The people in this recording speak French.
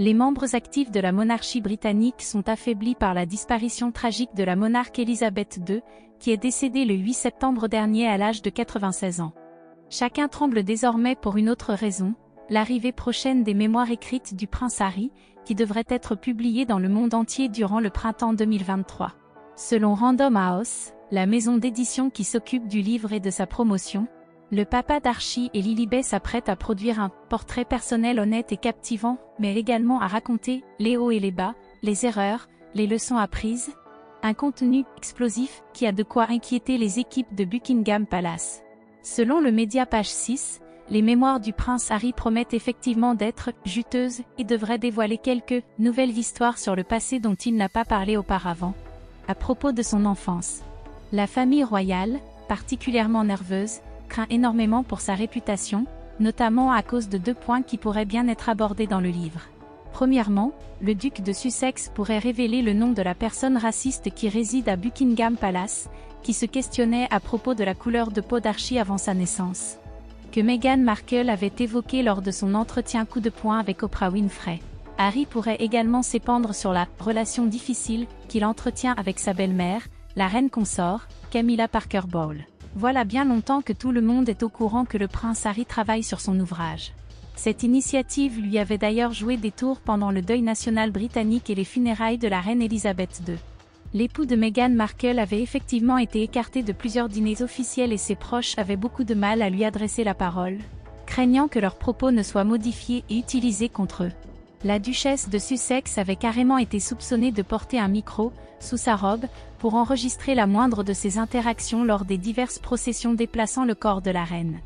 Les membres actifs de la monarchie britannique sont affaiblis par la disparition tragique de la monarque Elisabeth II, qui est décédée le 8 septembre dernier à l'âge de 96 ans. Chacun tremble désormais pour une autre raison, l'arrivée prochaine des mémoires écrites du prince Harry, qui devraient être publiées dans le monde entier durant le printemps 2023. Selon Random House, la maison d'édition qui s'occupe du livre et de sa promotion, le papa d'Archie et Lilibet s'apprêtent à produire un portrait personnel honnête et captivant, mais également à raconter les hauts et les bas, les erreurs, les leçons apprises. Un contenu explosif qui a de quoi inquiéter les équipes de Buckingham Palace. Selon le média page 6, les mémoires du prince Harry promettent effectivement d'être juteuses et devraient dévoiler quelques nouvelles histoires sur le passé dont il n'a pas parlé auparavant. À propos de son enfance. La famille royale, particulièrement nerveuse, craint énormément pour sa réputation, notamment à cause de deux points qui pourraient bien être abordés dans le livre. Premièrement, le duc de Sussex pourrait révéler le nom de la personne raciste qui réside à Buckingham Palace, qui se questionnait à propos de la couleur de peau d'Archie avant sa naissance. Que Meghan Markle avait évoqué lors de son entretien coup de poing avec Oprah Winfrey. Harry pourrait également s'épandre sur la relation difficile qu'il entretient avec sa belle-mère, la reine consort, Camilla Parker Bowles. Voilà bien longtemps que tout le monde est au courant que le prince Harry travaille sur son ouvrage. Cette initiative lui avait d'ailleurs joué des tours pendant le deuil national britannique et les funérailles de la reine Elisabeth II. L'époux de Meghan Markle avait effectivement été écarté de plusieurs dîners officiels et ses proches avaient beaucoup de mal à lui adresser la parole, craignant que leurs propos ne soient modifiés et utilisés contre eux. La duchesse de Sussex avait carrément été soupçonnée de porter un micro, sous sa robe, pour enregistrer la moindre de ses interactions lors des diverses processions déplaçant le corps de la reine.